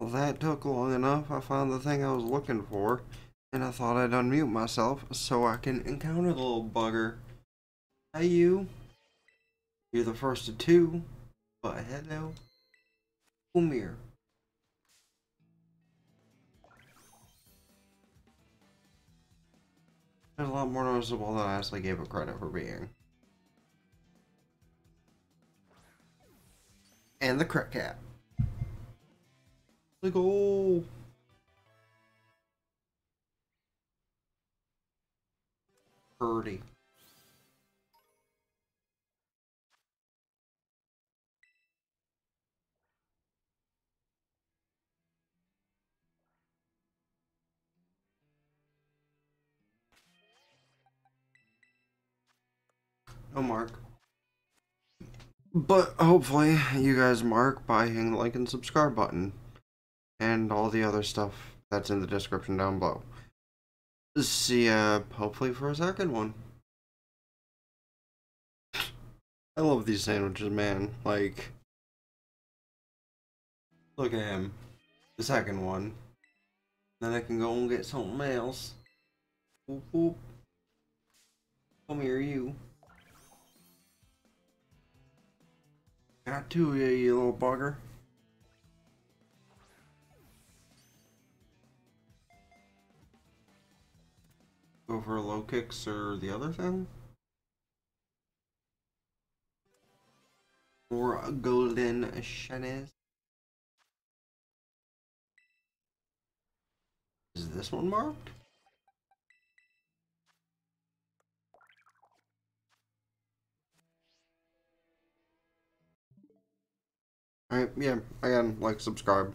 That took long enough. I found the thing I was looking for, and I thought I'd unmute myself so I can encounter the little bugger. Hey, you. You're the first of two, but hello. Come here. There's a lot more noticeable than I actually gave it credit for being. And the crit cap. Like, go. Purdy. No mark. But hopefully you guys mark by hitting the like and subscribe button. And all the other stuff that's in the description down below. See ya hopefully for a second one. I love these sandwiches, man. Like, look at him. The second one. Then I can go and get something else. Whoop whoop. Come here, you. Got two of you, you little bugger. Go for Lokix or the other thing? Or a golden shinies? Is this one marked? Alright, yeah, again, like, subscribe.